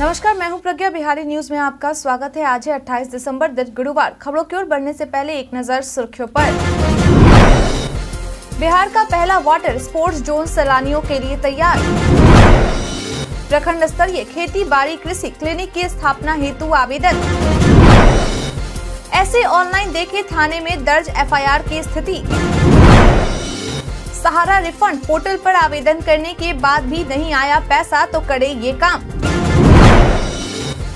नमस्कार, मैं हूँ प्रज्ञा, बिहारी न्यूज़ में आपका स्वागत है। आज है 28 दिसंबर गुरुवार। खबरों की ओर बढ़ने से पहले एक नज़र सुर्खियों पर। बिहार का पहला वाटर स्पोर्ट्स जोन सैलानियों के लिए तैयार। प्रखंड स्तरीय खेती बाड़ी कृषि क्लिनिक की स्थापना हेतु आवेदन। ऐसे ऑनलाइन देखे थाने में दर्ज एफआईआर की स्थिति। सहारा रिफंड पोर्टल पर आवेदन करने के बाद भी नहीं आया पैसा तो करे ये काम।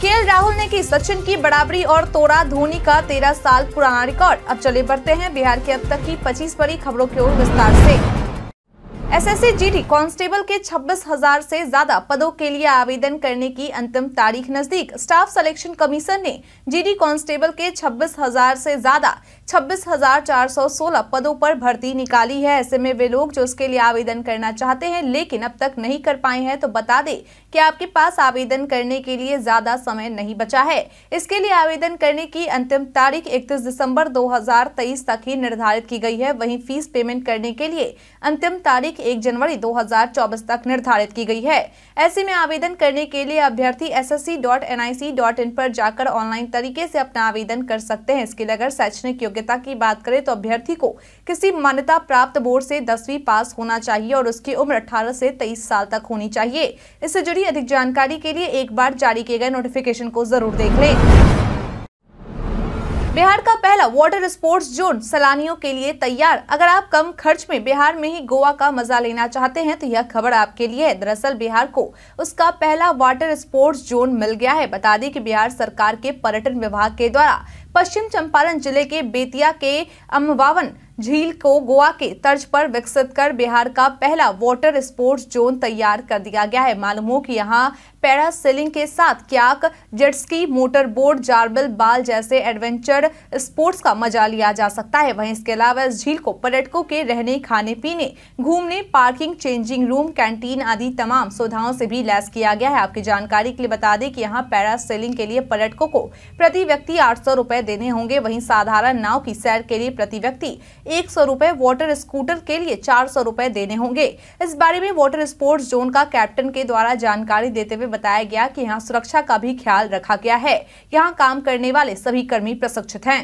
के राहुल ने की सचिन की बराबरी और तोड़ा धोनी का तेरह साल पुराना रिकॉर्ड। अब चले बढ़ते हैं बिहार के अब तक की 25 बड़ी खबरों की ओर विस्तार से। एसएससी जीडी कांस्टेबल के छब्बीस हज़ार ऐसी ज़्यादा पदों के लिए आवेदन करने की अंतिम तारीख नज़दीक स्टाफ सिलेक्शन कमीशन ने जीडी कांस्टेबल के छब्बीस हज़ार ऐसी ज़्यादा छब्बीस हज़ार चार सौ सोलह पदों पर भर्ती निकाली है। ऐसे में वे लोग जो उसके लिए आवेदन करना चाहते हैं, लेकिन अब तक नहीं कर पाए हैं तो बता दें कि आपके पास आवेदन करने के लिए ज़्यादा समय नहीं बचा है। इसके लिए आवेदन करने की अंतिम तारीख इकतीस दिसंबर 2023 तक ही निर्धारित की गई है। वहीं फ़ीस पेमेंट करने के लिए अंतिम तारीख एक जनवरी 2024 तक निर्धारित की गई है। ऐसे में आवेदन करने के लिए अभ्यर्थी एस एस सी पर जाकर ऑनलाइन तरीके से अपना आवेदन कर सकते हैं। इसके लिए अगर शैक्षणिक योग्यता की बात करें तो अभ्यर्थी को किसी मान्यता प्राप्त बोर्ड से दसवीं पास होना चाहिए और उसकी उम्र 18 से 23 साल तक होनी चाहिए। इससे जुड़ी अधिक जानकारी के लिए एक बार जारी किए गए नोटिफिकेशन को ज़रूर देख लें। बिहार का पहला वाटर स्पोर्ट्स जोन सैलानियों के लिए तैयार। अगर आप कम खर्च में बिहार में ही गोवा का मज़ा लेना चाहते हैं तो यह खबर आपके लिए है। दरअसल बिहार को उसका पहला वाटर स्पोर्ट्स जोन मिल गया है। बता दें कि बिहार सरकार के पर्यटन विभाग के द्वारा पश्चिम चंपारण ज़िले के बेतिया के अम्बावन झील को गोवा के तर्ज पर विकसित कर बिहार का पहला वाटर स्पोर्ट्स जोन तैयार कर दिया गया है। मालूम हो कि यहाँ पैरासेलिंग के साथ kayak jet ski motor boat जारबिल, बाल जैसे एडवेंचर स्पोर्ट्स का मज़ा लिया जा सकता है। वहीं इसके अलावा इस झील को पर्यटकों के रहने, खाने, पीने, घूमने, पार्किंग, चेंजिंग रूम, कैंटीन आदि तमाम सुविधाओं से भी लैस किया गया है। आपकी जानकारी के लिए बता दें कि यहाँ पैरासेलिंग के लिए पर्यटकों को प्रति व्यक्ति आठ सौ देने होंगे। वहीं साधारण नाव की सैर के लिए प्रति व्यक्ति एक सौ वाटर स्कूटर के लिए चार सौ देने होंगे। इस बारे में वाटर स्पोर्ट्स जोन का कैप्टन के द्वारा जानकारी देते हुए बताया गया कि यहाँ सुरक्षा का भी ख्याल रखा गया है। यहाँ काम करने वाले सभी कर्मी प्रशिक्षित हैं।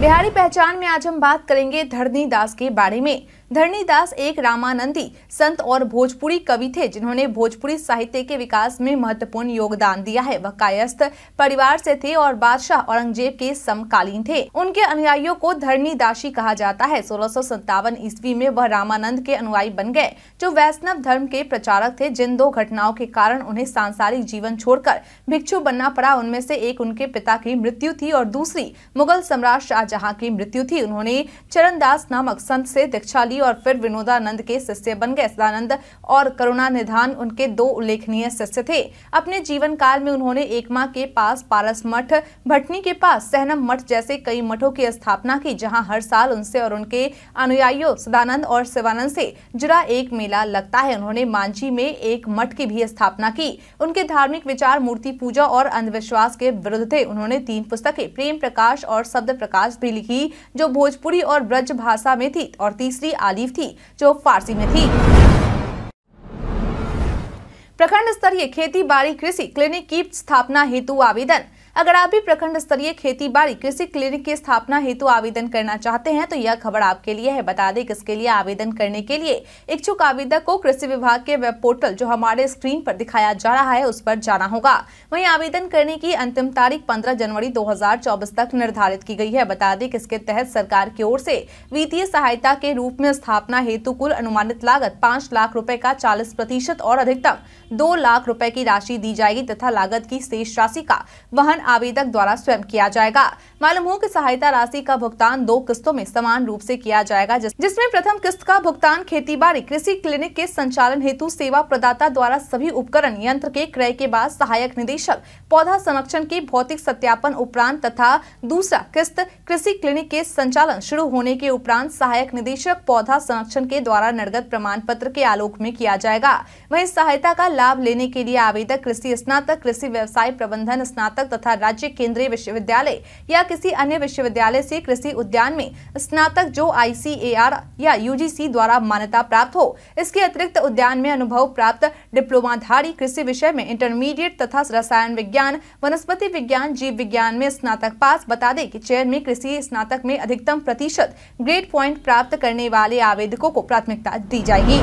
बिहारी पहचान में आज हम बात करेंगे धरनी दास के बारे में। धरनी दास एक रामानंदी संत और भोजपुरी कवि थे, जिन्होंने भोजपुरी साहित्य के विकास में महत्वपूर्ण योगदान दिया है। वह कायस्थ परिवार से थे और बादशाह औरंगज़ेब के समकालीन थे। उनके अनुयायियों को धरनी दासी कहा जाता है। सोलह ईस्वी में वह रामानंद के अनुयायी बन गए, जो वैष्णव धर्म के प्रचारक थे। जिन दो घटनाओं के कारण उन्हें सांसारिक जीवन छोड़कर भिक्षु बनना पड़ा, उनमें से एक उनके पिता की मृत्यु थी और दूसरी मुगल सम्राट शाहजहां की मृत्यु थी। उन्होंने चरणदास नामक संत से दीक्षा ली और फिर विनोदानंद के शिष्य बन गए। सदानंद और करुणा निधान उनके दो उल्लेखनीय शिष्य थे। अपने जीवन काल में उन्होंने एकमा के पास पारस मठ, भटनी के पास सहनम मठ जैसे कई मठों की स्थापना की, जहाँ हर साल उनसे और उनके अनुयायियों सदानंद और शिवानंद से जुड़ा एक मेला लगता है। उन्होंने मांझी में एक मठ की भी स्थापना की। उनके धार्मिक विचार, मूर्ति पूजा और अंधविश्वास के विरुद्ध थे। उन्होंने तीन पुस्तकें, प्रेम प्रकाश और शब्द प्रकाश भी लिखी, जो भोजपुरी और ब्रज भाषा में थी, और तीसरी आलिफ थी, जो फारसी में थी। प्रखंड स्तरीय खेती बाड़ी कृषि क्लिनिक की स्थापना हेतु आवेदन। अगर आप भी प्रखंड स्तरीय खेती बाड़ी कृषि क्लिनिक की स्थापना हेतु आवेदन करना चाहते हैं तो यह खबर आपके लिए है। बता दें किसके लिए आवेदन करने के लिए इच्छुक आवेदक को कृषि विभाग के वेब पोर्टल, जो हमारे स्क्रीन पर दिखाया जा रहा है, उस पर जाना होगा। वहीं आवेदन करने की अंतिम तारीख पंद्रह जनवरी दो हज़ार चौबीस तक निर्धारित की गई है। बता दें किसके तहत सरकार की ओर से वित्तीय सहायता के रूप में स्थापना हेतु कुल अनुमानित लागत पाँच लाख रूपए का चालीस प्रतिशत और अधिकतम दो लाख रूपए की राशि दी जाएगी तथा लागत की शेष राशि का वहन आवेदक द्वारा स्वयं किया जाएगा। मालूम हो कि सहायता राशि का भुगतान दो किस्तों में समान रूप से किया जाएगा जिसमें प्रथम किस्त का भुगतान खेती बाड़ी कृषि क्लिनिक के संचालन हेतु सेवा प्रदाता द्वारा सभी उपकरण, यंत्र के क्रय के बाद सहायक निदेशक, पौधा संरक्षण के भौतिक सत्यापन उपरांत तथा दूसरा किस्त, कृषि क्लिनिक के संचालन शुरू होने के उपरांत सहायक निदेशक पौधा संरक्षण के द्वारा निर्गत प्रमाण पत्र के आलोक में किया जाएगा। वही सहायता का लाभ लेने के लिए आवेदक, कृषि स्नातक, कृषि व्यवसाय प्रबंधन स्नातक तथा तथा राज्य केंद्रीय विश्वविद्यालय या किसी अन्य विश्वविद्यालय से कृषि उद्यान में स्नातक जो आईसीएआर या यूजीसी द्वारा मान्यता प्राप्त हो, इसके अतिरिक्त उद्यान में अनुभव प्राप्त डिप्लोमाधारी कृषि विषय में इंटरमीडिएट तथा रसायन विज्ञान, वनस्पति विज्ञान, जीव विज्ञान में स्नातक पास बता दें कि चयन में कृषि स्नातक में अधिकतम प्रतिशत ग्रेड प्वाइंट प्राप्त करने वाले आवेदकों को प्राथमिकता दी जाएगी।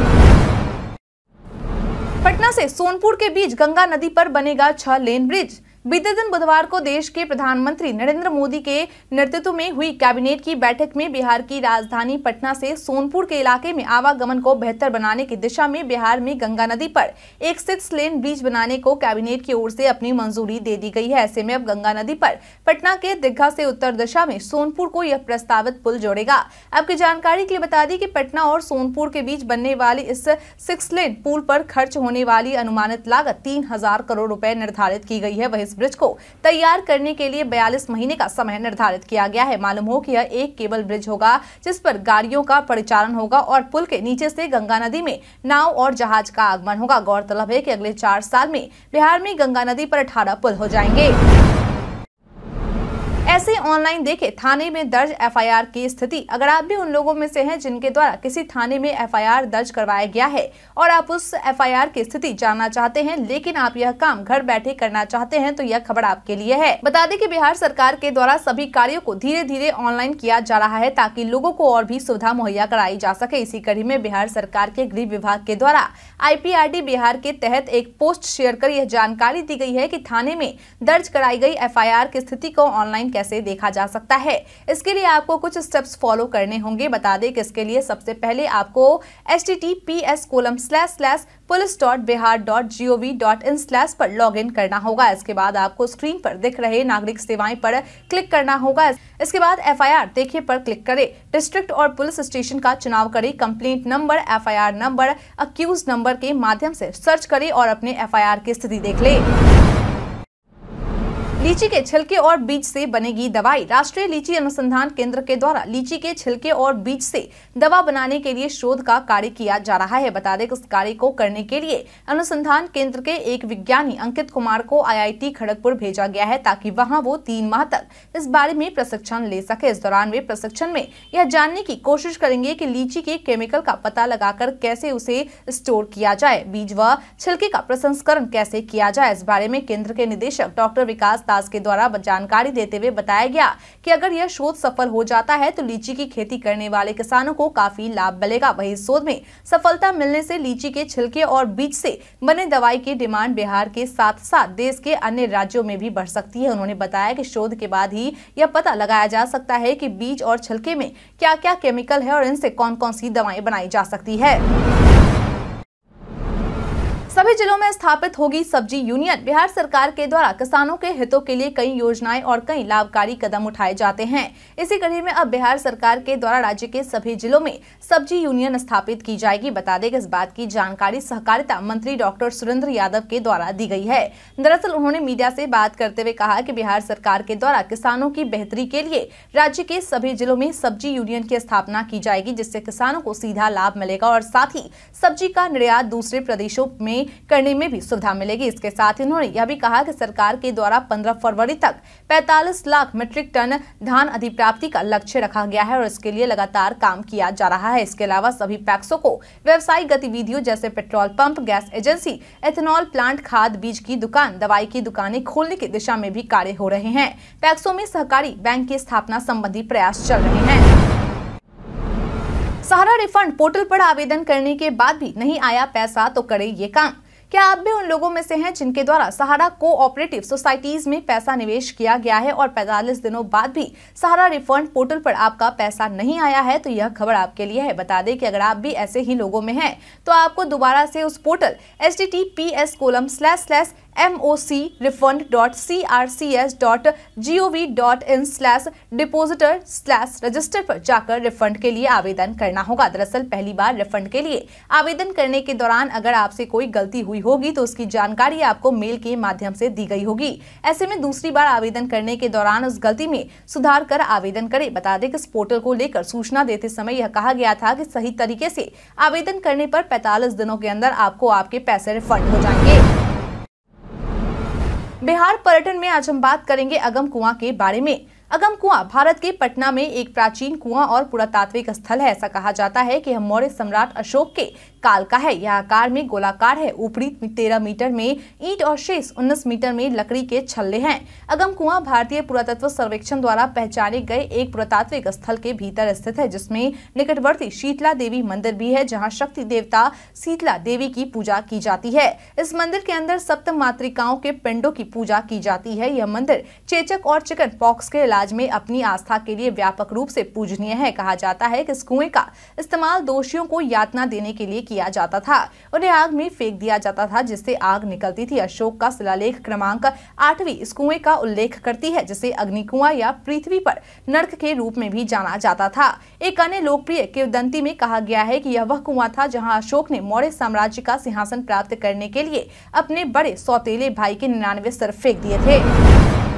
पटना से सोनपुर के बीच गंगा नदी पर बनेगा छह लेन ब्रिज। बीते दिन बुधवार को देश के प्रधानमंत्री नरेंद्र मोदी के नेतृत्व में हुई कैबिनेट की बैठक में बिहार की राजधानी पटना से सोनपुर के इलाके में आवागमन को बेहतर बनाने की दिशा में बिहार में गंगा नदी पर एक सिक्स लेन ब्रिज बनाने को कैबिनेट की ओर से अपनी मंजूरी दे दी गई है। ऐसे में अब गंगा नदी पर पटना के दीघा से उत्तर दिशा में सोनपुर को यह प्रस्तावित पुल जोड़ेगा। आपकी जानकारी के लिए बता दी की पटना और सोनपुर के बीच बनने वाली इस सिक्स लेन पुल पर खर्च होने वाली अनुमानित लागत तीन हज़ार करोड़ रुपए निर्धारित की गई है। वही इस ब्रिज को तैयार करने के लिए 42 महीने का समय निर्धारित किया गया है। मालूम हो कि यह एक केबल ब्रिज होगा, जिस पर गाड़ियों का परिचालन होगा और पुल के नीचे से गंगा नदी में नाव और जहाज़ का आगमन होगा। गौरतलब है की अगले चार साल में बिहार में गंगा नदी पर अठारह पुल हो जाएँगे। ऐसे ऑनलाइन देखे, थाने में दर्ज एफआईआर की स्थिति। अगर आप भी उन लोगों में से हैं जिनके द्वारा किसी थाने में एफआईआर दर्ज करवाया गया है और आप उस एफआईआर की स्थिति जानना चाहते हैं, लेकिन आप यह काम घर बैठे करना चाहते हैं तो यह खबर आपके लिए है। बता दें कि बिहार सरकार के द्वारा सभी कार्यो को धीरे धीरे ऑनलाइन किया जा रहा है ताकि लोगों को और भी सुविधा मुहैया कराई जा सके। इसी कड़ी में बिहार सरकार के गृह विभाग के द्वारा आईपीआरडी बिहार के तहत एक पोस्ट शेयर कर यह जानकारी दी गई है की थाने में दर्ज कराई गई एफआईआर की स्थिति को ऑनलाइन कैसे देखा जा सकता है। इसके लिए आपको कुछ स्टेप्स फॉलो करने होंगे। बता दें कि इसके लिए सबसे पहले आपको H T T P S colon slash slash police dot Bihar dot G O V dot in slash पर लॉग इन करना होगा। इसके बाद आपको स्क्रीन पर दिख रहे नागरिक सेवाएँ पर क्लिक करना होगा। इसके बाद एफ़ आई आर देखिए पर क्लिक करें। डिस्ट्रिक्ट और पुलिस स्टेशन का चुनाव करें। Complaint number F I R number accused number के माध्यम से सर्च करें और अपने एफ़ आई आर की स्थिति देख लें। लीची के छिलके और बीज से बनेगी दवाई। राष्ट्रीय लीची अनुसंधान केंद्र के द्वारा लीची के छिलके और बीज से दवा बनाने के लिए शोध का कार्य किया जा रहा है। बता दें इस कार्य को करने के लिए अनुसंधान केंद्र के एक विज्ञानी अंकित कुमार को आईआईटी खड़गपुर भेजा गया है ताकि वहाँ वो तीन माह तक इस बारे में प्रशिक्षण ले सके। इस दौरान वे प्रशिक्षण में यह जानने की कोशिश करेंगे की लीची के केमिकल का पता लगाकर कैसे उसे स्टोर किया जाए, बीज व छिलके का प्रसंस्करण कैसे किया जाए। इस बारे में केंद्र के निदेशक डॉक्टर विकास दास के द्वारा जानकारी देते हुए बताया गया कि अगर यह शोध सफल हो जाता है तो लीची की खेती करने वाले किसानों को काफ़ी लाभ मिलेगा। वही शोध में सफलता मिलने से लीची के छिलके और बीज से बने दवाई की डिमांड बिहार के साथ साथ देश के अन्य राज्यों में भी बढ़ सकती है। उन्होंने बताया कि शोध के बाद ही यह पता लगाया जा सकता है कि बीज और छिलके में क्या क्या केमिकल है और इनसे कौन कौन सी दवाएँ बनाई जा सकती है। सभी जिलों में स्थापित होगी सब्ज़ी यूनियन। बिहार सरकार के द्वारा किसानों के हितों के लिए कई योजनाएँ और कई लाभकारी कदम उठाए जाते हैं। इसी कड़ी में अब बिहार सरकार के द्वारा राज्य के सभी जिलों में सब्ज़ी यूनियन स्थापित की जाएगी। बता दें कि इस बात की जानकारी सहकारिता मंत्री डॉक्टर सुरेंद्र यादव के द्वारा दी गई है। दरअसल उन्होंने मीडिया से बात करते हुए कहा कि बिहार सरकार के द्वारा किसानों की बेहतरी के लिए राज्य के सभी जिलों में सब्ज़ी यूनियन की स्थापना की जाएगी, जिससे किसानों को सीधा लाभ मिलेगा और साथ ही सब्ज़ी का निर्यात दूसरे प्रदेशों में करने में भी सुविधा मिलेगी। इसके साथ ही उन्होंने यह भी कहा कि सरकार के द्वारा 15 फरवरी तक 45 लाख मीट्रिक टन धान अधिप्राप्ति का लक्ष्य रखा गया है और इसके लिए लगातार काम किया जा रहा है। इसके अलावा सभी पैक्सों को व्यवसायिक गतिविधियों जैसे petrol pump, gas agency ethanol plant, खाद, बीज की दुकान, दवाई की दुकानें खोलने की दिशा में भी कार्य हो रहे हैं। पैक्सों में सहकारी बैंक की स्थापना संबंधी प्रयास चल रहे हैं। सहारा रिफंड पोर्टल पर आवेदन करने के बाद भी नहीं आया पैसा तो करे ये काम। क्या आप भी उन लोगों में से हैं जिनके द्वारा सहारा कोऑपरेटिव सोसाइटीज में पैसा निवेश किया गया है और 45 दिनों बाद भी सहारा रिफंड पोर्टल पर आपका पैसा नहीं आया है तो यह खबर आपके लिए है। बता दें कि अगर आप भी ऐसे ही लोगों में हैं तो आपको दोबारा से उस portal H T T P S colon slash slash M O C refund dot C R C S dot G O V dot in slash depositor slash register पर जाकर रिफंड के लिए आवेदन करना होगा। दरअसल पहली बार रिफंड के लिए आवेदन करने के दौरान अगर आपसे कोई गलती हुई होगी तो उसकी जानकारी आपको मेल के माध्यम से दी गई होगी। ऐसे में दूसरी बार आवेदन करने के दौरान उस गलती में सुधार कर आवेदन करें। बता दें कि इस पोर्टल को लेकर सूचना देते समय यह कहा गया था कि सही तरीके से आवेदन करने पर 45 दिनों के अंदर आपको आपके पैसे रिफंड हो जाएँगे। बिहार पर्यटन में आज हम बात करेंगे अगम कुआँ के बारे में। अगम कुआँ, भारत के पटना में एक प्राचीन कुआँ और पुरातात्विक स्थल है। ऐसा कहा जाता है कि यह मौर्य सम्राट अशोक के काल का है। यह आकार में गोलाकार है। ऊपरी तेरह मीटर में ईट और शेष उन्नीस मीटर में लकड़ी के छल्ले हैं। अगम कुआँ भारतीय पुरातत्व सर्वेक्षण द्वारा पहचाने गए एक पुरातात्विक स्थल के भीतर स्थित है, जिसमें निकटवर्ती शीतला देवी मंदिर भी है, जहाँ शक्ति देवता शीतला देवी की पूजा की जाती है। इस मंदिर के अंदर सप्त मातृकाओं के पिंडों की पूजा की जाती है। यह मंदिर चेचक और चिकन पॉक्स के में अपनी आस्था के लिए व्यापक रूप से पूजनीय है। कहा जाता है कि इस कुएँ का इस्तेमाल दोषियों को यातना देने के लिए किया जाता था। उन्हें आग में फेंक दिया जाता था, जिससे आग निकलती थी। अशोक का शिलालेख क्रमांक आठवीं इस कुएँ का उल्लेख करती है, जिसे अग्नि कुआ या पृथ्वी पर नर्क के रूप में भी जाना जाता था। एक अन्य लोकप्रिय किवदंती में कहा गया है कि यह वह कुआँ था, जहाँ अशोक ने मौर्य साम्राज्य का सिंहासन प्राप्त करने के लिए अपने बड़े सौतेले भाई के निन्यानवे सर फेंक दिए थे।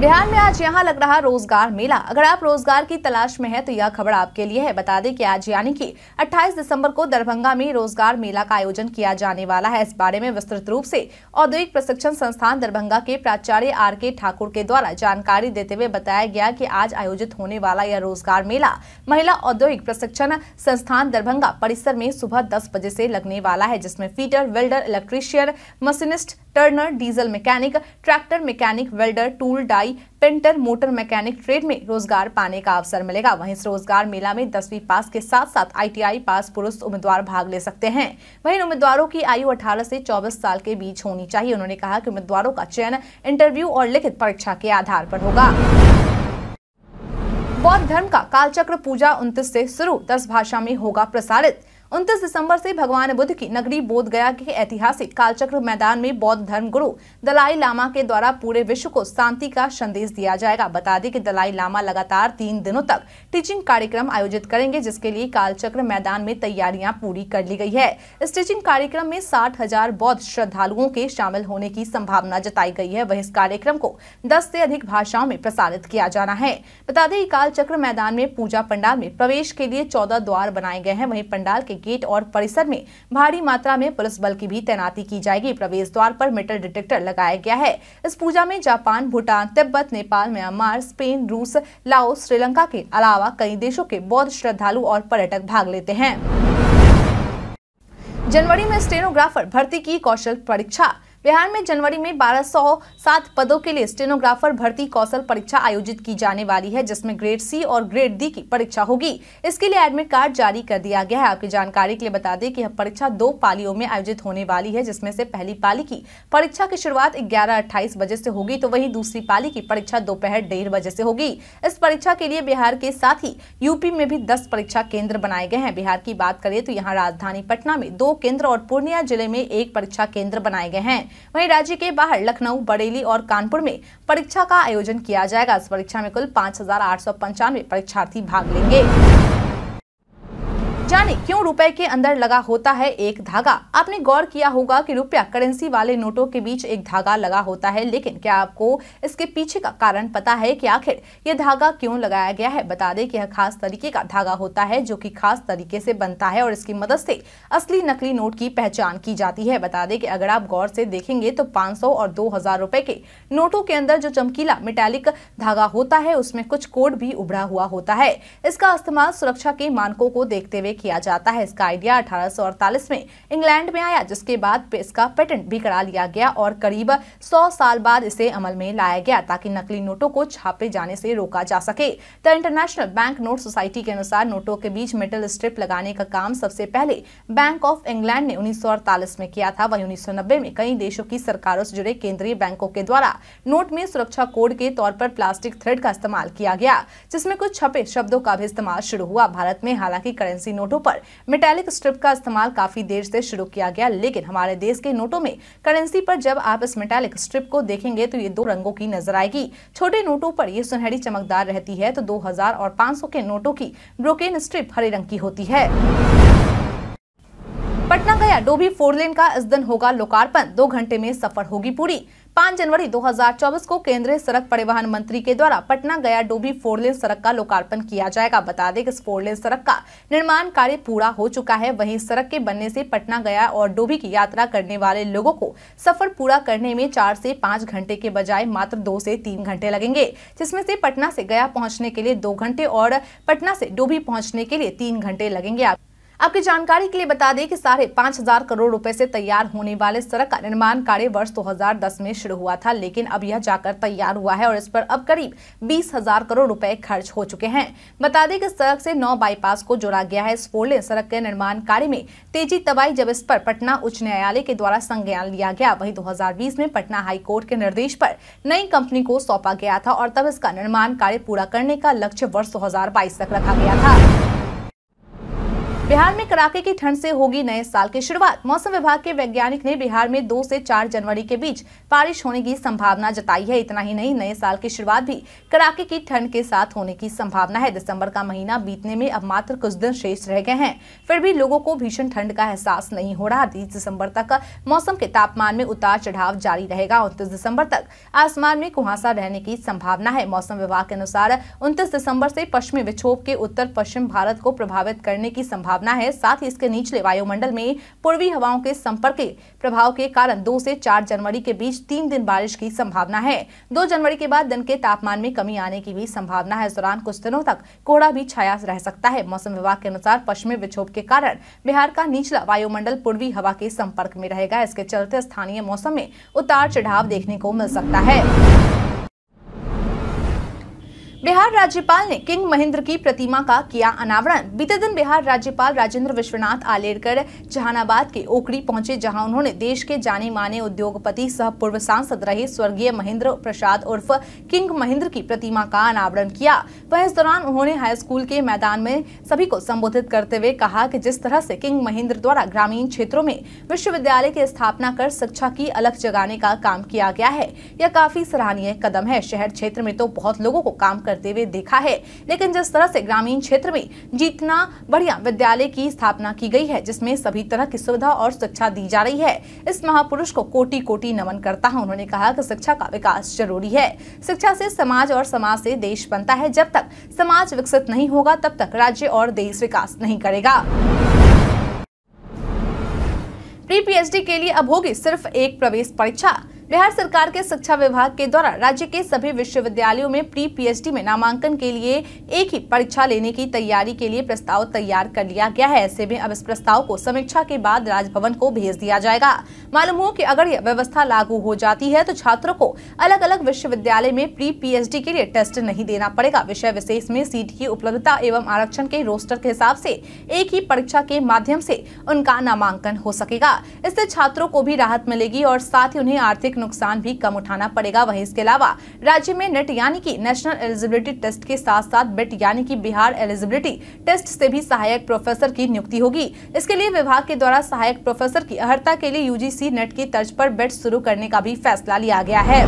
बिहार में आज यहाँ लग रहा रोज़गार मेला। अगर आप रोज़गार की तलाश में है तो यह खबर आपके लिए है। बता दें कि आज यानी कि 28 दिसंबर को दरभंगा में रोज़गार मेला का आयोजन किया जाने वाला है। इस बारे में विस्तृत रूप से औद्योगिक प्रशिक्षण संस्थान दरभंगा के प्राचार्य आर के ठाकुर के द्वारा जानकारी देते हुए बताया गया की आज आयोजित होने वाला यह रोज़गार मेला महिला औद्योगिक प्रशिक्षण संस्थान दरभंगा परिसर में सुबह दस बजे से लगने वाला है, जिसमें fitter, welder, electrician, machinist, turner, diesel mechanic, tractor mechanic, welder, tool, die painter, motor mechanic, trade में रोज़गार पाने का अवसर मिलेगा। वहीं इस रोज़गार मेला में दसवीं पास के साथ साथ आईटीआई पास पुरुष उम्मीदवार भाग ले सकते हैं। वहीं उम्मीदवारों की आयु 18 से 24 साल के बीच होनी चाहिए। उन्होंने कहा कि उम्मीदवारों का चयन इंटरव्यू और लिखित परीक्षा के आधार पर होगा। बौद्ध धर्म का कालचक्र पूजा उनतीस से शुरू, दस भाषा में होगा प्रसारित। उनतीस दिसंबर से भगवान बुद्ध की नगरी बोध गया के ऐतिहासिक कालचक्र मैदान में बौद्ध धर्म गुरु दलाई लामा के द्वारा पूरे विश्व को शांति का संदेश दिया जाएगा। बता दें कि दलाई लामा लगातार तीन दिनों तक टीचिंग कार्यक्रम आयोजित करेंगे, जिसके लिए कालचक्र मैदान में तैयारियाँ पूरी कर ली गई है। इस टीचिंग कार्यक्रम में साठ हज़ार बौद्ध श्रद्धालुओं के शामिल होने की संभावना जताई गई है। वही इस कार्यक्रम को दस से अधिक भाषाओं में प्रसारित किया जाना है। बता दें, कालचक्र मैदान में पूजा पंडाल में प्रवेश के लिए चौदह द्वार बनाए गए हैं। वही पंडाल के गेट और परिसर में भारी मात्रा में पुलिस बल की भी तैनाती की जाएगी। प्रवेश द्वार पर मेटल डिटेक्टर लगाया गया है। इस पूजा में Japan, Bhutan, Tibet, Nepal, Myanmar, Spain, रूस, लाओस, श्रीलंका के अलावा कई देशों के बौद्ध श्रद्धालु और पर्यटक भाग लेते हैं। जनवरी में स्टेनोग्राफर भर्ती की कौशल परीक्षा बिहार में जनवरी में 1207 पदों के लिए स्टेनोग्राफर भर्ती कौशल परीक्षा आयोजित की जाने वाली है, जिसमें ग्रेड सी और ग्रेड डी की परीक्षा होगी। इसके लिए एडमिट कार्ड जारी कर दिया गया है। आपकी जानकारी के लिए बता दें कि यह परीक्षा दो पालियों में आयोजित होने वाली है, जिसमें से पहली पाली की परीक्षा की शुरुआत ग्यारह अट्ठाईस बजे से होगी तो वही दूसरी पाली की परीक्षा दोपहर डेढ़ बजे से होगी। इस परीक्षा के लिए बिहार के साथ ही यूपी में भी दस परीक्षा केंद्र बनाए गए हैं। बिहार की बात करें तो यहाँ राजधानी पटना में दो केंद्र और पूर्णिया ज़िले में एक परीक्षा केंद्र बनाए गए वहीं राज्य के बाहर लखनऊ, बरेली और कानपुर में परीक्षा का आयोजन किया जाएगा। इस परीक्षा में कुल पाँच हज़ार आठ सौ पंचानवे परीक्षार्थी भाग लेंगे। जाने क्यों रुपए के अंदर लगा होता है एक धागा? आपने गौर किया होगा कि रुपया करेंसी वाले नोटों के बीच एक धागा लगा होता है, लेकिन क्या आपको इसके पीछे का कारण पता है कि आखिर यह धागा क्यों लगाया गया है? बता दें कि यह खास तरीके का धागा होता है, जो कि खास तरीके से बनता है और इसकी मदद से असली नकली नोट की पहचान की जाती है। बता दें कि अगर आप गौर से देखेंगे तो पाँच सौ और दो हज़ार के नोटों के अंदर जो चमकीला मेटालिक धागा होता है, उसमें कुछ कोड भी उभरा हुआ होता है। इसका इस्तेमाल सुरक्षा के मानकों को देखते हुए किया जाता है। इसका आइडिया अठारह सौ अड़तालीस में इंग्लैंड में आया, जिसके बाद इसका पेटेंट भी करा लिया गया और करीब 100 साल बाद इसे अमल में लाया गया, ताकि नकली नोटों को छापे जाने से रोका जा सके। The international bank note society के अनुसार नोटों के बीच मेटल स्ट्रिप लगाने का काम सबसे पहले बैंक ऑफ़ इंग्लैंड ने उन्नीस सौ अड़तालीस में किया था। वही उन्नीस सौ नब्बे में कई देशों की सरकारों से जुड़े केंद्रीय बैंकों के द्वारा नोट में सुरक्षा कोड के तौर पर प्लास्टिक थ्रेड का इस्तेमाल किया गया, जिसमें कुछ छपे शब्दों का भी इस्तेमाल शुरू हुआ। भारत में हालाँकि करेंसी नोटों पर। मेटेलिक स्ट्रिप का इस्तेमाल काफ़ी देर से शुरू किया गया, लेकिन हमारे देश के नोटों में करेंसी पर जब आप इस मेटेलिक स्ट्रिप को देखेंगे तो ये दो रंगों की नज़र आएगी। छोटे नोटों पर ये सुनहरी चमकदार रहती है तो 2000 और 500 के नोटों की ब्रोकेन स्ट्रिप हरे रंग की होती है। पटना गया, डोभी फोर लेन का इस दिन होगा लोकार्पण। दो घंटे में सफ़र होगी पूरी। पाँच जनवरी 2024 को केंद्रीय सड़क परिवहन मंत्री के द्वारा पटना गया डोभी फोर लेन सड़क का लोकार्पण किया जाएगा। बता दें कि इस फोर लेन सड़क का निर्माण कार्य पूरा हो चुका है। वहीं सड़क के बनने से पटना गया और डोभी की यात्रा करने वाले लोगों को सफ़र पूरा करने में चार से पाँच घंटे के बजाय मात्र दो से तीन घंटे लगेंगे, जिसमें से पटना से गया पहुँचने के लिए दो घंटे और पटना से डोभी पहुँचने के लिए तीन घंटे लगेंगे। आपकी जानकारी के लिए बता दें कि साढ़े पाँच हज़ार करोड़ रुपए से तैयार होने वाले सड़क का निर्माण कार्य वर्ष 2010 में शुरू हुआ था, लेकिन अब यह जाकर तैयार हुआ है और इस पर अब करीब बीस हज़ार करोड़ रुपए खर्च हो चुके हैं। बता दें कि सड़क से नौ बाईपास को जोड़ा गया है। इस फोरलेन सड़क के निर्माण कार्य में तेज़ी तबाही जब इस पर पटना उच्च न्यायालय के द्वारा संज्ञान लिया गया। वही दो हज़ार बीस में पटना हाईकोर्ट के निर्देश पर नई कंपनी को सौंपा गया था और तब इसका निर्माण कार्य पूरा करने का लक्ष्य वर्ष दो हज़ार बाईस तक रखा गया था। बिहार में कड़ाके की ठंड से होगी नए साल की शुरुआत। मौसम विभाग के वैज्ञानिक ने बिहार में 2 से 4 जनवरी के बीच बारिश होने की संभावना जताई है। इतना ही नहीं, नए साल की शुरुआत भी कड़ाके की ठंड के साथ होने की संभावना है। दिसंबर का महीना बीतने में अब मात्र कुछ दिन शेष रह गए हैं। फिर भी लोगों को भीषण ठंड का एहसास नहीं हो रहा। तीस दिसंबर तक मौसम के तापमान में उतार चढ़ाव जारी रहेगा। उनतीस दिसंबर तक आसमान में कुहासा रहने की संभावना है। मौसम विभाग के अनुसार उनतीस दिसंबर से पश्चिमी विक्षोभ के उत्तर पश्चिम भारत को प्रभावित करने की संभावना संभावना है। साथ ही इसके निचले वायुमंडल में पूर्वी हवाओं के संपर्क के प्रभाव के कारण दो से चार जनवरी के बीच तीन दिन बारिश की संभावना है। दो जनवरी के बाद दिन के तापमान में कमी आने की भी संभावना है। इस दौरान कुछ दिनों तक कोहरा भी छाया रह सकता है। मौसम विभाग के अनुसार पश्चिमी विक्षोभ के कारण बिहार का निचला वायुमंडल पूर्वी हवा के संपर्क में रहेगा। इसके चलते स्थानीय मौसम में उतार चढ़ाव देखने को मिल सकता है। बिहार राज्यपाल ने किंग महेंद्र की प्रतिमा का किया अनावरण। बीते दिन बिहार राज्यपाल राजेंद्र विश्वनाथ आलेरकर जहानाबाद के ओकड़ी पहुँचे, जहाँ उन्होंने देश के जाने माने उद्योगपति सह पूर्व सांसद रहे स्वर्गीय महेंद्र प्रसाद उर्फ़ किंग महेंद्र की प्रतिमा का अनावरण किया। वह इस दौरान उन्होंने हाई स्कूल के मैदान में सभी को संबोधित करते हुए कहा की जिस तरह से किंग महेंद्र द्वारा ग्रामीण क्षेत्रों में विश्वविद्यालय की स्थापना कर शिक्षा की अलग जगाने का काम किया गया है, यह काफ़ी सराहनीय कदम है। शहर क्षेत्र में तो बहुत लोगों को काम करते हुए देखा है। लेकिन जिस तरह से ग्रामीण क्षेत्र में जितना बढ़िया विद्यालय की स्थापना की गई है, जिसमें सभी तरह की सुविधा और शिक्षा दी जा रही है, इस महापुरुष को कोटि कोटि नमन करता हूँ। उन्होंने कहा कि शिक्षा का विकास ज़रूरी है। शिक्षा से समाज और समाज से देश बनता है। जब तक समाज विकसित नहीं होगा, तब तक राज्य और देश विकास नहीं करेगा। प्री पीएचडी के लिए अब होगी सिर्फ़ एक प्रवेश परीक्षा। बिहार सरकार के शिक्षा विभाग के द्वारा राज्य के सभी विश्वविद्यालयों में प्री पीएचडी में नामांकन के लिए एक ही परीक्षा लेने की तैयारी के लिए प्रस्ताव तैयार कर लिया गया है। ऐसे में अब इस प्रस्ताव को समीक्षा के बाद राजभवन को भेज दिया जाएगा। मालूम हो कि अगर यह व्यवस्था लागू हो जाती है तो छात्रों को अलग अलग विश्वविद्यालय में प्री पीएचडी के लिए टेस्ट नहीं देना पड़ेगा। विषय विशेष में सीट की उपलब्धता एवं आरक्षण के रोस्टर के हिसाब से एक ही परीक्षा के माध्यम से उनका नामांकन हो सकेगा। इससे छात्रों को भी राहत मिलेगी और साथ ही उन्हें आर्थिक नुकसान भी कम उठाना पड़ेगा। वहीं इसके अलावा राज्य में नेट यानी कि नेशनल एलिजिबिलिटी टेस्ट के साथ साथ बेट यानी कि बिहार एलिजिबिलिटी टेस्ट से भी सहायक प्रोफेसर की नियुक्ति होगी। इसके लिए विभाग के द्वारा सहायक प्रोफेसर की अहर्ता के लिए यूजीसी नेट की तर्ज पर बेट शुरू करने का भी फैसला लिया गया है।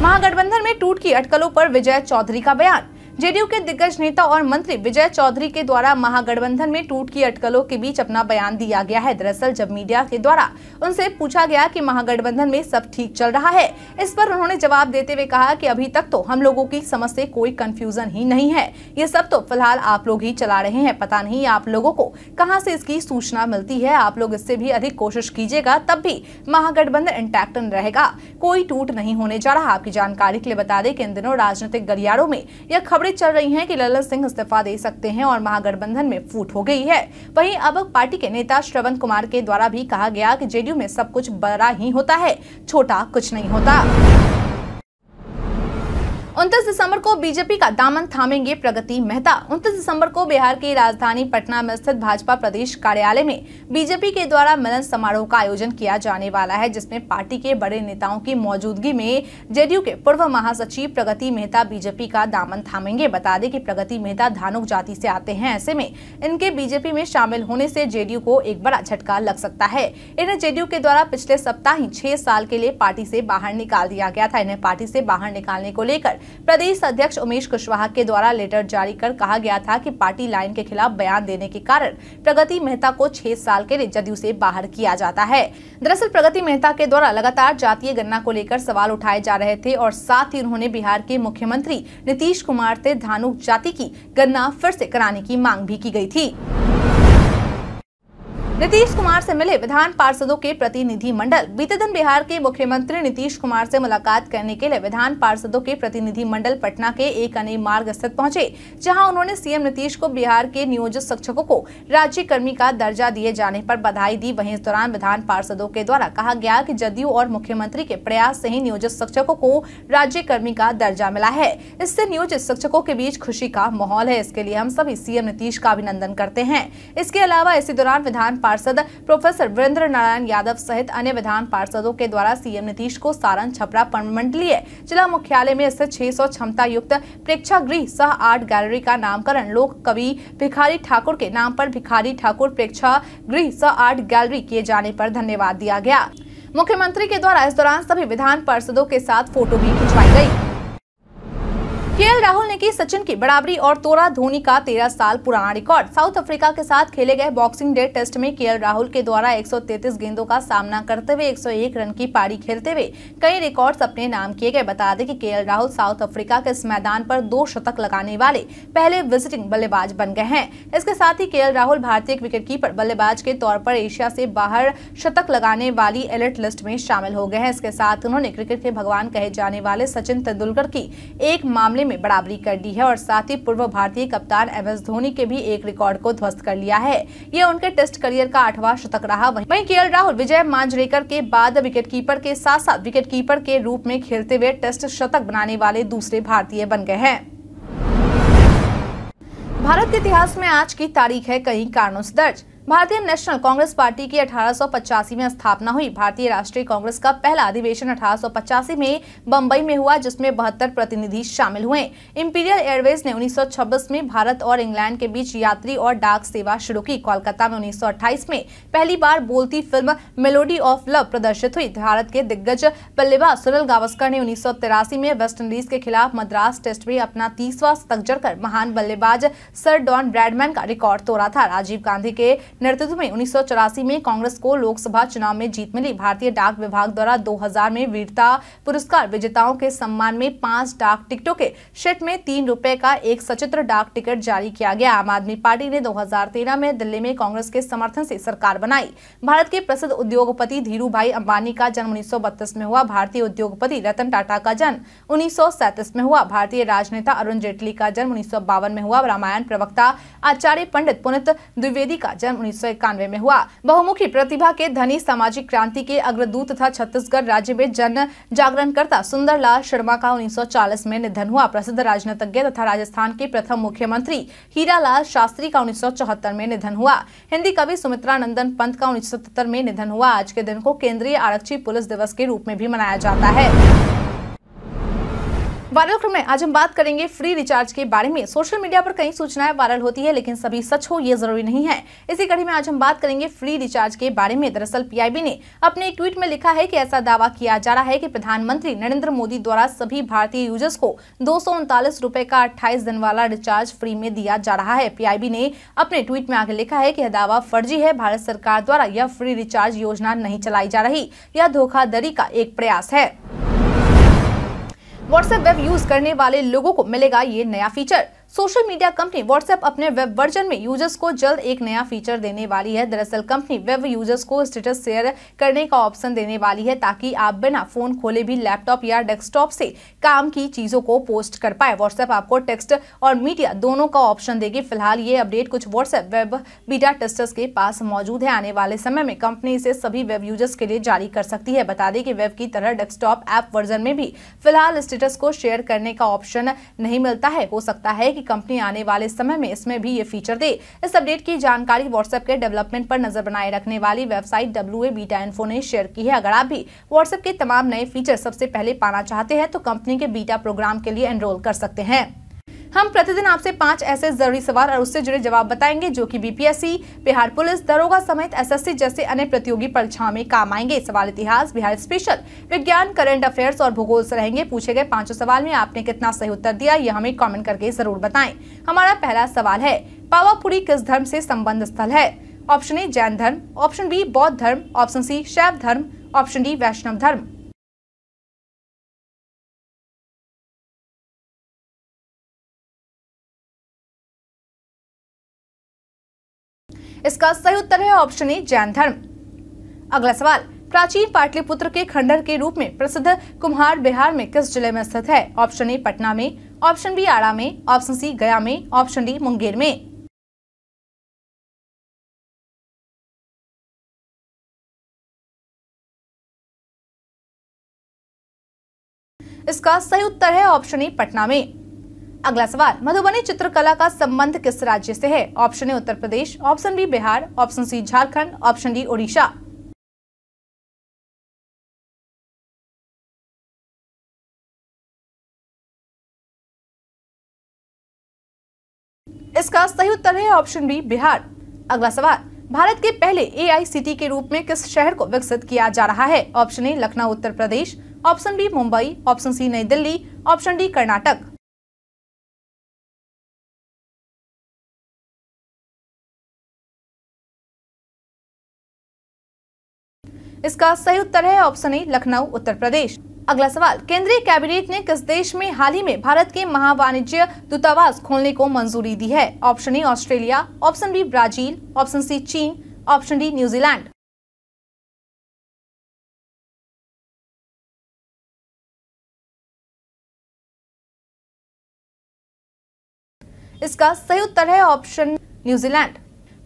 महागठबंधन में टूट की अटकलों पर विजय चौधरी का बयान। जेडीयू के दिग्गज नेता और मंत्री विजय चौधरी के द्वारा महागठबंधन में टूट की अटकलों के बीच अपना बयान दिया गया है। दरअसल जब मीडिया के द्वारा उनसे पूछा गया कि महागठबंधन में सब ठीक चल रहा है, इस पर उन्होंने जवाब देते हुए कहा कि अभी तक तो हम लोगों की समझ से कोई कंफ्यूजन ही नहीं है। ये सब तो फ़िलहाल आप लोग ही चला रहे हैं। पता नहीं आप लोगों को कहाँ से इसकी सूचना मिलती है। आप लोग इससे भी अधिक कोशिश कीजिएगा, तब भी महागठबंधन इंटैक्ट रहेगा। कोई टूट नहीं होने जा रहा। आपकी जानकारी के लिए बता दें कि इन दिनों राजनीतिक गलियारों में यह खबरें खबरें चल रही हैं कि ललन सिंह इस्तीफा दे सकते हैं और महागठबंधन में फूट हो गई है। वहीं अब पार्टी के नेता श्रवण कुमार के द्वारा भी कहा गया कि जेडीयू में सब कुछ बड़ा ही होता है, छोटा कुछ नहीं होता। उनतीस दिसंबर को बीजेपी का दामन थामेंगे प्रगति मेहता। उनतीस दिसंबर को बिहार की राजधानी पटना में स्थित भाजपा प्रदेश कार्यालय में बीजेपी के द्वारा मिलन समारोह का आयोजन किया जाने वाला है, जिसमें पार्टी के बड़े नेताओं की मौजूदगी में जेडीयू के पूर्व महासचिव प्रगति मेहता बीजेपी का दामन थामेंगे। बता दें कि प्रगति मेहता धानुक जाति से आते हैं, ऐसे में इनके बीजेपी में शामिल होने से जेडीयू को एक बड़ा झटका लग सकता है। इन्हें जेडीयू के द्वारा पिछले सप्ताह ही छह साल के लिए पार्टी से बाहर निकाल दिया गया था। इन्हें पार्टी से बाहर निकालने को लेकर प्रदेश अध्यक्ष उमेश कुशवाहा के द्वारा लेटर जारी कर कहा गया था कि पार्टी लाइन के खिलाफ बयान देने के कारण प्रगति मेहता को छह साल के लिए जदयू से बाहर किया जाता है। दरअसल, प्रगति मेहता के द्वारा लगातार जातीय गणना को लेकर सवाल उठाए जा रहे थे और साथ ही उन्होंने बिहार के मुख्यमंत्री नीतीश कुमार से धानुक जाति की गणना फिर से कराने की मांग भी की गई थी। नीतीश कुमार से मिले विधान पार्षदों के प्रतिनिधि मंडल बीते दिन बिहार के मुख्यमंत्री नीतीश कुमार से मुलाकात करने के लिए विधान पार्षदों के प्रतिनिधि मंडल पटना के एक अने मार्ग स्थित पहुँचे, जहाँ उन्होंने सीएम नीतीश को बिहार के नियोजित शिक्षकों को राज्य कर्मी का दर्जा दिए जाने पर बधाई दी। वहीं इस दौरान विधान पार्षदों के द्वारा कहा गया की जदयू और मुख्यमंत्री के प्रयास से ही नियोजित शिक्षकों को राज्य कर्मी का दर्जा मिला है। इससे नियोजित शिक्षकों के बीच खुशी का माहौल है। इसके लिए हम सभी सीएम नीतीश का अभिनंदन करते हैं। इसके अलावा इसी दौरान विधान पार्षद प्रोफेसर वीरेंद्र नारायण यादव सहित अन्य विधान पार्षदों के द्वारा सीएम नीतीश को सारण छपरा मंडलीय जिला मुख्यालय में स्थित 600 क्षमता युक्त प्रेक्षागृह सह आर्ट गैलरी का नामकरण लोक कवि भिखारी ठाकुर के नाम पर भिखारी ठाकुर प्रेक्षागृह सह आर्ट गैलरी किए जाने पर धन्यवाद दिया गया। मुख्यमंत्री के द्वारा इस दौरान सभी विधान पार्षदों के साथ फ़ोटो भी खिंचवाई गई के राहुल ने की सचिन की बराबरी और तोड़ा धोनी का तेरह साल पुराना रिकॉर्ड। साउथ अफ्रीका के साथ खेले गए बॉक्सिंग डे टेस्ट में के राहुल के द्वारा 133 गेंदों का सामना करते हुए 101 रन की पारी खेलते हुए कई रिकॉर्ड्स अपने नाम किए गए। बता दें कि के राहुल साउथ अफ्रीका के इस मैदान पर दो शतक लगाने वाले पहले विजिटिंग बल्लेबाज बन गए हैं। इसके साथ ही के राहुल भारतीय विकेट बल्लेबाज के तौर पर एशिया से बाहर शतक लगाने वाली एलिट लिस्ट में शामिल हो गए हैं। इसके साथ उन्होंने क्रिकेट के भगवान कहे जाने वाले सचिन तेंदुलकर की एक मामले में बराबरी कर दी है और साथ ही पूर्व भारतीय कप्तान एम एस धोनी के भी एक रिकॉर्ड को ध्वस्त कर लिया है। ये उनके टेस्ट करियर का आठवां शतक रहा। वहीं के राहुल, विजय मांजरेकर के बाद विकेटकीपर के साथ साथ विकेटकीपर के रूप में खेलते हुए टेस्ट शतक बनाने वाले दूसरे भारतीय बन गए हैं। भारत के इतिहास में आज की तारीख है कई कारणों से दर्ज। भारतीय नेशनल कांग्रेस पार्टी की अठारह सौ पचासी में स्थापना हुई। भारतीय राष्ट्रीय कांग्रेस का पहला अधिवेशन अठारह सौ पचासी में बंबई में हुआ, जिसमें बहत्तर प्रतिनिधि शामिल हुए। इंपीरियल एयरवेज ने 1926 में भारत और इंग्लैंड के बीच यात्री और डाक सेवा शुरू की। कोलकाता में 1928 में पहली बार बोलती फ़िल्म मेलोडी ऑफ़ लव प्रदर्शित हुई। भारत के दिग्गज बल्लेबाज सुनील गावस्कर ने उन्नीस सौ तिरासी में वेस्ट इंडीज के खिलाफ मद्रास टेस्ट में अपना तीसवा शतक जड़कर महान बल्लेबाज सर डॉन ब्रैडमैन का रिकॉर्ड तोड़ा था। राजीव गांधी के नेतृत्व में उन्नीस सौ चौरासी में कांग्रेस को लोकसभा चुनाव में जीत मिली। भारतीय डाक विभाग द्वारा 2000 में वीरता पुरस्कार विजेताओं के सम्मान में पाँच डाक टिकटों के शेट में तीन रुपए का एक सचित्र डाक टिकट जारी किया गया। आम आदमी पार्टी ने 2013 में दिल्ली में कांग्रेस के समर्थन से सरकार बनाई। भारत के प्रसिद्ध उद्योगपति धीरू भाई अंबानी का जन्म उन्नीस सौ बत्तीस में हुआ। भारतीय उद्योगपति रतन टाटा का जन्म उन्नीस सौ सैंतीस में हुआ। भारतीय राजनेता अरुण जेटली का जन्म उन्नीस सौ बावन में हुआ। रामायण प्रवक्ता आचार्य पंडित पुनित द्विवेदी का जन्म उन्नीस में हुआ। बहुमुखी प्रतिभा के धनी सामाजिक क्रांति के अग्रदूत तथा छत्तीसगढ़ राज्य में जन जागरणकर्ता सुंदरलाल शर्मा का 1940 में निधन हुआ। प्रसिद्ध राजनीतिज्ञ तथा राजस्थान के प्रथम मुख्यमंत्री हीरालाल शास्त्री का उन्नीस सौ चौहत्तर में निधन हुआ। हिंदी कवि सुमित्रा नंदन पंत का उन्नीस में निधन हुआ। आज के दिन को केंद्रीय आरक्षी पुलिस दिवस के रूप में भी मनाया जाता है। वायरल क्रम में आज हम बात करेंगे फ्री रिचार्ज के बारे में। सोशल मीडिया पर कई सूचनाएँ वायरल होती है, लेकिन सभी सच हो, ये ज़रूरी नहीं है। इसी कड़ी में आज हम बात करेंगे फ्री रिचार्ज के बारे में। दरअसल पीआईबी ने अपने एक ट्वीट में लिखा है कि ऐसा दावा किया जा रहा है कि प्रधानमंत्री नरेंद्र मोदी द्वारा सभी भारतीय यूज़र्स को दो का अट्ठाईस दिन वाला रिचार्ज फ्री में दिया जा रहा है। पीआईबी ने अपने ट्वीट में आगे लिखा है की यह दावा फर्जी है, भारत सरकार द्वारा यह फ्री रिचार्ज योजना नहीं चलाई जा रही। यह धोखाधड़ी का एक प्रयास है। व्हाट्सएप वेब यूज़ करने वाले लोगों को मिलेगा ये नया feature social media company WhatsApp अपने वेब वर्जन में यूज़र्स को जल्द एक नया फीचर देने वाली है। दरअसल कंपनी वेब यूज़र्स को स्टेटस शेयर करने का ऑप्शन देने वाली है ताकि आप बिना फ़ोन खोले भी लैपटॉप या डेस्कटॉप से काम की चीज़ों को पोस्ट कर पाए। व्हाट्सएप आपको टेक्स्ट और मीडिया दोनों का ऑप्शन देगी। फ़िलहाल ये अपडेट कुछ व्हाट्सएप वेब बीटा टेस्टर्स के पास मौजूद है। आने वाले समय में कंपनी इसे सभी वेब यूज़र्स के लिए जारी कर सकती है। बता दें कि वेब की तरह डेस्कटॉप ऐप वर्जन में भी फ़िलहाल स्टेटस को शेयर करने का ऑप्शन नहीं मिलता है। हो सकता है कंपनी आने वाले समय में इसमें भी ये फीचर दे। इस अपडेट की जानकारी व्हाट्सएप के डेवलपमेंट पर नज़र बनाए रखने वाली वेबसाइट डब्ल्यू बीटा इन्फो ने शेयर की है। अगर आप भी व्हाट्सएप के तमाम नए फीचर सबसे पहले पाना चाहते हैं तो कंपनी के बीटा प्रोग्राम के लिए एनरोल कर सकते हैं। हम प्रतिदिन आपसे पाँच ऐसे ज़रूरी सवाल और उससे जुड़े जवाब बताएँगे, जो कि बीपीएससी बिहार पुलिस, दरोगा समेत एसएससी जैसे अन्य प्रतियोगी परीक्षाओं में काम आएँगे। सवाल इतिहास, बिहार स्पेशल, विज्ञान, करंट अफेयर्स और भूगोल से रहेंगे। पूछे गए पाँचों सवाल में आपने कितना सही उत्तर दिया, यह हमें कॉमेंट करके ज़रूर बताए। हमारा पहला सवाल है, पावापुरी किस धर्म से संबंध स्थल है? ऑप्शन ए, जैन धर्म, ऑप्शन बी, बौद्ध धर्म, ऑप्शन सी, शैव धर्म, ऑप्शन डी, वैष्णव धर्म। इसका सही उत्तर है ऑप्शन ए, जैन धर्म। अगला सवाल, प्राचीन पाटलिपुत्र के खंडर के रूप में प्रसिद्ध कुम्हार बिहार में किस ज़िले में स्थित है? ऑप्शन ए, पटना में, ऑप्शन बी, आरा में, ऑप्शन सी, गया में, ऑप्शन डी, मुंगेर में। इसका सही उत्तर है ऑप्शन ए, पटना में। अगला सवाल, मधुबनी चित्रकला का संबंध किस राज्य से है? Option A, Uttar Pradesh option B Bihar option C Jharkhand option D Odisha. इसका सही उत्तर है ऑप्शन बी बिहार। अगला सवाल, भारत के पहले एआई सिटी के रूप में किस शहर को विकसित किया जा रहा है? Option A Lucknow, Uttar Pradesh option B Mumbai option C New Delhi option D Karnataka. इसका सही उत्तर है ऑप्शन ए, लखनऊ, उत्तर प्रदेश। अगला सवाल, केंद्रीय कैबिनेट ने किस देश में हाल ही में भारत के महावाणिज्य दूतावास खोलने को मंजूरी दी है? Option A, Australia, option B, Brazil, option C, चीन, ऑप्शन डी, न्यूजीलैंड। इसका सही उत्तर है ऑप्शन न्यूजीलैंड।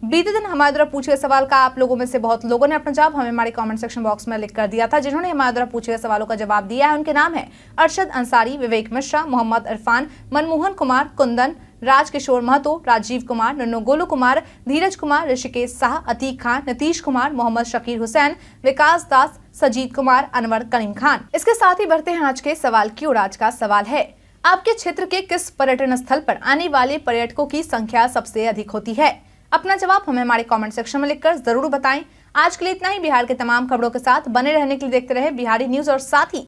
बीते दिन हमारे द्वारा पूछे गए सवाल का आप लोगों में से बहुत लोगों ने अपना जवाब हमें हमारे कमेंट सेक्शन बॉक्स में लिख कर दिया था, जिन्होंने हमारे द्वारा पूछे गए सवालों का जवाब दिया है। उनके नाम है अरशद अंसारी, विवेक मिश्रा, मोहम्मद इरफान, मनमोहन कुमार, कुंदन राज किशोर महतो, राजीव कुमार, नन्नो गोलू कुमार, धीरज कुमार, ऋषिकेश शाह, अतीक खान, नीतीश कुमार, मोहम्मद शकीर हुसैन, विकास दास, सजीत कुमार, अनवर करीम खान। इसके साथ ही बढ़ते हैं आज के सवाल की और आज का सवाल है, आपके क्षेत्र के किस पर्यटन स्थल पर आने वाले पर्यटकों की संख्या सबसे अधिक होती है? अपना जवाब हमें हमारे कमेंट सेक्शन में लिखकर ज़रूर बताएँ। आज के लिए इतना ही। बिहार के तमाम खबरों के साथ बने रहने के लिए देखते रहे बिहारी न्यूज़ और साथ ही